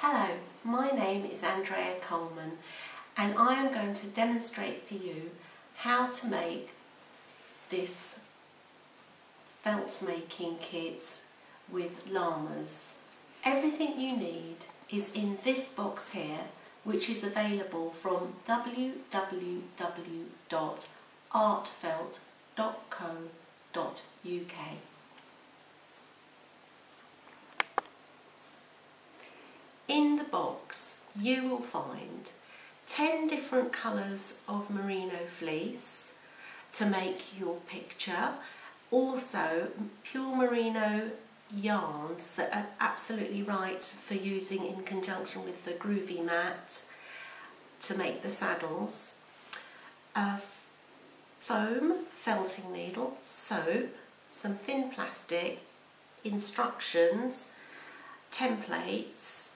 Hello, my name is Andrea Coleman and I am going to demonstrate for you how to make this felt making kit with llamas. Everything you need is in this box here which is available from www.artfelt.co.uk. In the box you will find 10 different colours of merino fleece to make your picture. Also pure merino yarns that are absolutely right for using in conjunction with the groovy mat to make the saddles. A foam felting needle, soap, some thin plastic, instructions, templates,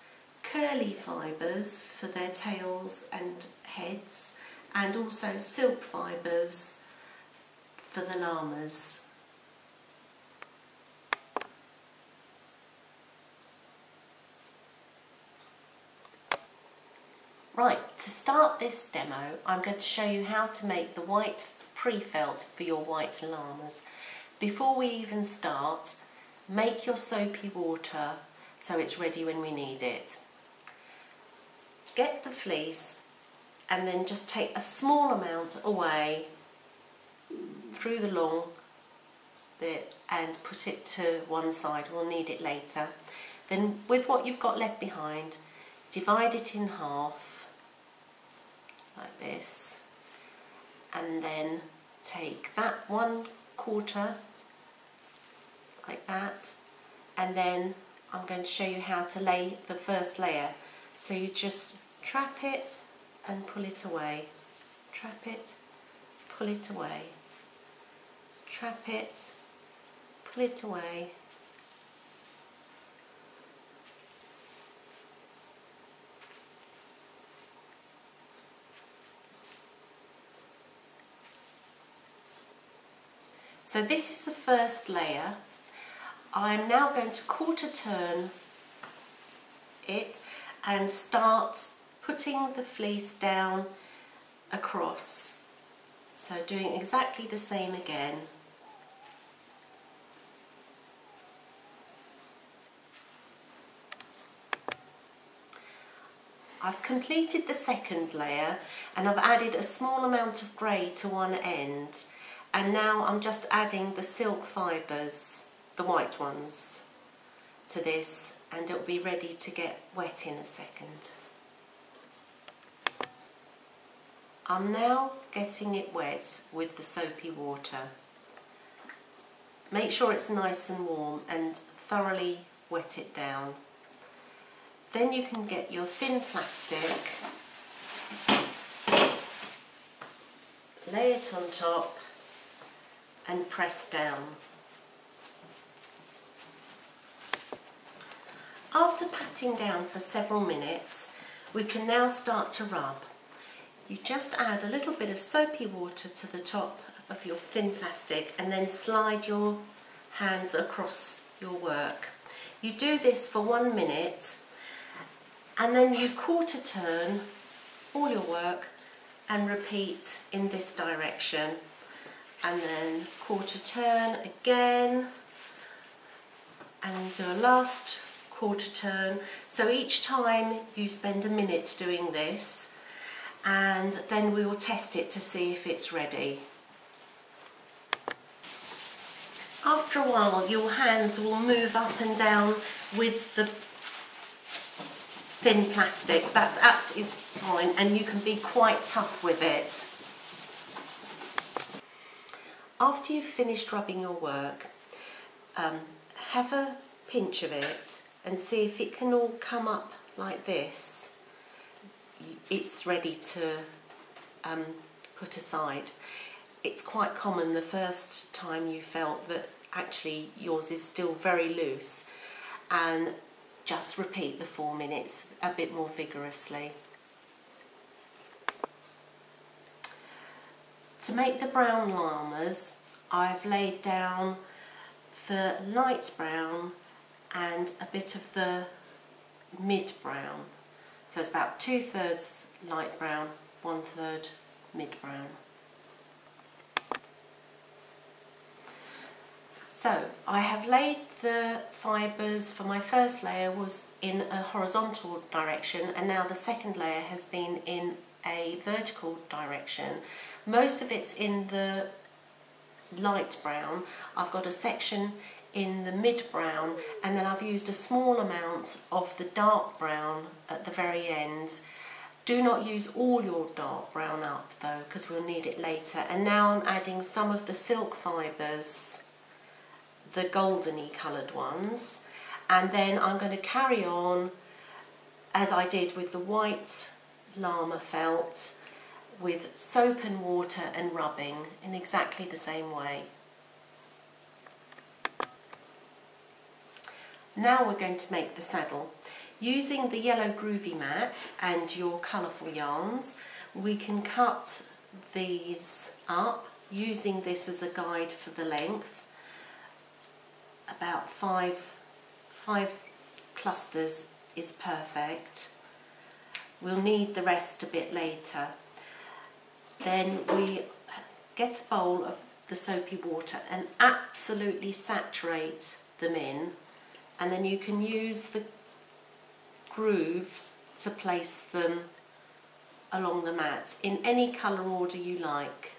curly fibres for their tails and heads and also silk fibres for the llamas. Right, to start this demo I'm going to show you how to make the white pre-felt for your white llamas. Before we even start, make your soapy water so it's ready when we need it get the fleece and then just take a small amount away through the long bit and put it to one side, we'll need it later. Then with what you've got left behind, divide it in half like this and then take that one quarter like that. And then I'm going to show you how to lay the first layer. So you just trap it and pull it away. Trap it, pull it away. Trap it, pull it away. So this is the first layer. I'm now going to quarter turn it and start putting the fleece down across. So doing exactly the same again. I've completed the second layer and I've added a small amount of grey to one end and now I'm just adding the silk fibres, the white ones, to this and it'll be ready to get wet in a second. I'm now getting it wet with the soapy water. Make sure it's nice and warm and thoroughly wet it down. Then you can get your thin plastic, lay it on top and press down. After patting down for several minutes, we can now start to rub. You just add a little bit of soapy water to the top of your thin plastic and then slide your hands across your work. You do this for one minute and then you quarter turn all your work and repeat in this direction and then quarter turn again and do a last quarter turn. So each time you spend a minute doing this and then we will test it to see if it's ready. After a while your hands will move up and down with the thin plastic, that's absolutely fine and you can be quite tough with it. After you've finished rubbing your work, um, have a pinch of it and see if it can all come up like this. It's ready to um, put aside. It's quite common the first time you felt that actually yours is still very loose and just repeat the four minutes a bit more vigorously. To make the brown llamas I've laid down the light brown and a bit of the mid brown. So it's about two thirds light brown, one third mid brown. So I have laid the fibres for my first layer was in a horizontal direction and now the second layer has been in a vertical direction. Most of it's in the light brown. I've got a section in the mid brown and then I've used a small amount of the dark brown at the very end. Do not use all your dark brown up though because we'll need it later. And now I'm adding some of the silk fibres, the goldeny coloured ones. And then I'm going to carry on as I did with the white llama felt with soap and water and rubbing in exactly the same way. Now we're going to make the saddle. Using the yellow groovy mat and your colourful yarns, we can cut these up using this as a guide for the length. About five, five clusters is perfect. We'll need the rest a bit later. Then we get a bowl of the soapy water and absolutely saturate them in and then you can use the grooves to place them along the mats in any colour order you like.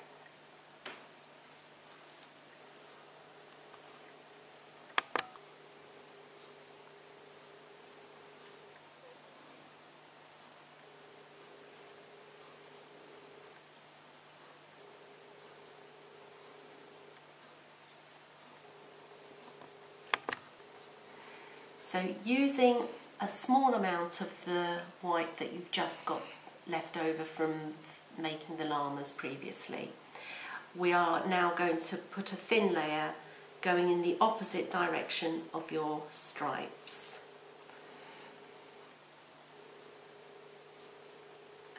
So using a small amount of the white that you've just got left over from making the llamas previously, we are now going to put a thin layer going in the opposite direction of your stripes.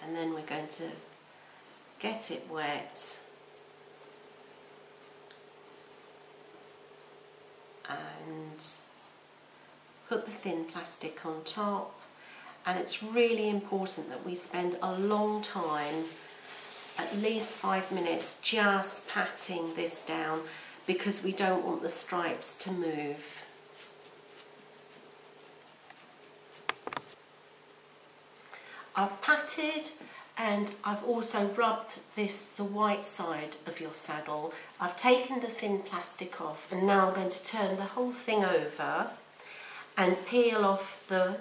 And then we're going to get it wet and put the thin plastic on top and it's really important that we spend a long time, at least five minutes, just patting this down because we don't want the stripes to move. I've patted and I've also rubbed this the white side of your saddle. I've taken the thin plastic off and now I'm going to turn the whole thing over and peel off the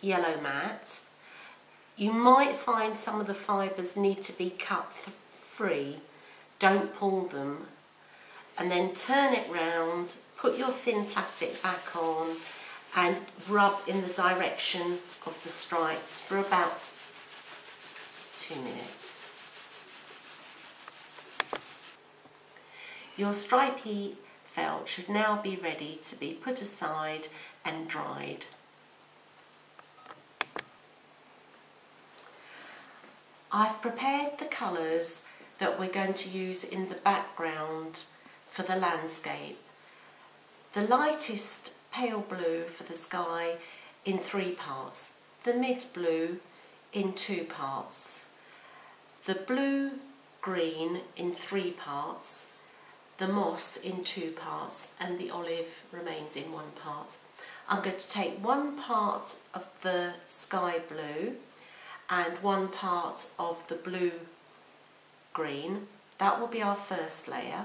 yellow mat. You might find some of the fibres need to be cut free. Don't pull them. And then turn it round, put your thin plastic back on and rub in the direction of the stripes for about two minutes. Your stripy felt should now be ready to be put aside and dried. I've prepared the colours that we're going to use in the background for the landscape. The lightest pale blue for the sky in three parts, the mid blue in two parts, the blue green in three parts, the moss in two parts and the olive remains in one part. I'm going to take one part of the sky blue and one part of the blue green. That will be our first layer.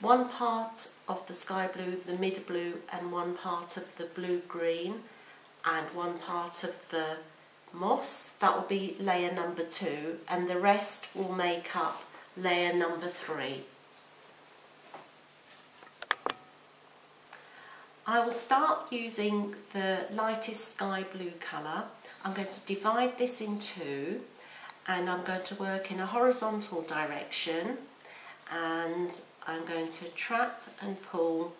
One part of the sky blue, the mid blue and one part of the blue green and one part of the moss. That will be layer number two and the rest will make up layer number three. I will start using the lightest sky blue colour. I'm going to divide this in two and I'm going to work in a horizontal direction and I'm going to trap and pull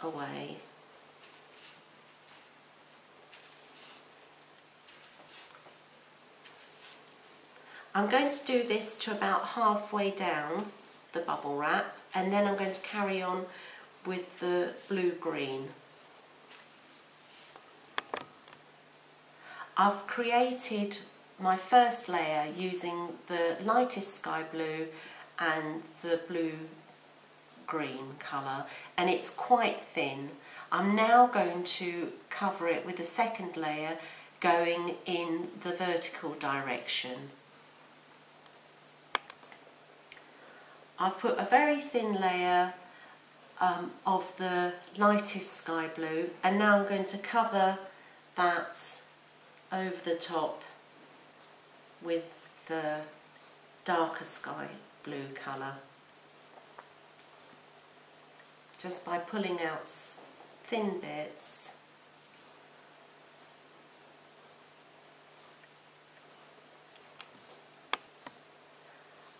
away. I'm going to do this to about halfway down the bubble wrap and then I'm going to carry on with the blue-green. I've created my first layer using the lightest sky blue and the blue green colour and it's quite thin. I'm now going to cover it with a second layer going in the vertical direction. I've put a very thin layer um, of the lightest sky blue. And now I'm going to cover that over the top with the darker sky blue colour. Just by pulling out thin bits.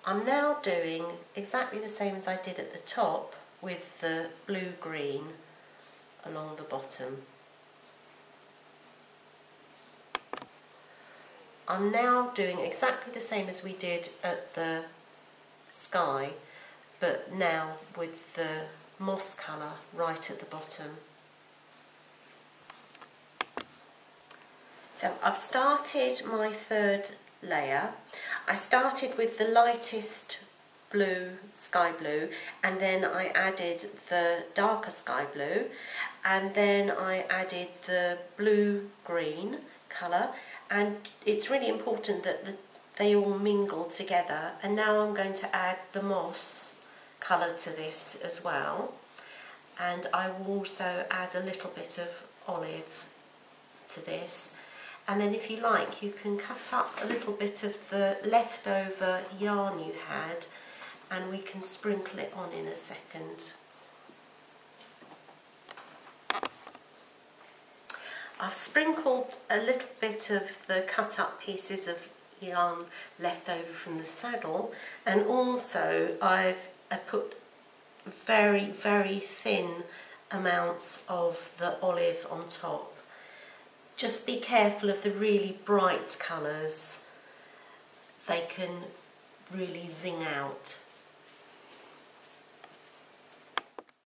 I'm now doing exactly the same as I did at the top with the blue-green along the bottom. I'm now doing exactly the same as we did at the sky, but now with the moss colour right at the bottom. So I've started my third layer. I started with the lightest blue, sky blue, and then I added the darker sky blue, and then I added the blue green colour, and it's really important that the, they all mingle together. And now I'm going to add the moss colour to this as well, and I will also add a little bit of olive to this and then if you like you can cut up a little bit of the leftover yarn you had and we can sprinkle it on in a second. I've sprinkled a little bit of the cut up pieces of yarn left over from the saddle and also I've I put very very thin amounts of the olive on top just be careful of the really bright colours. They can really zing out.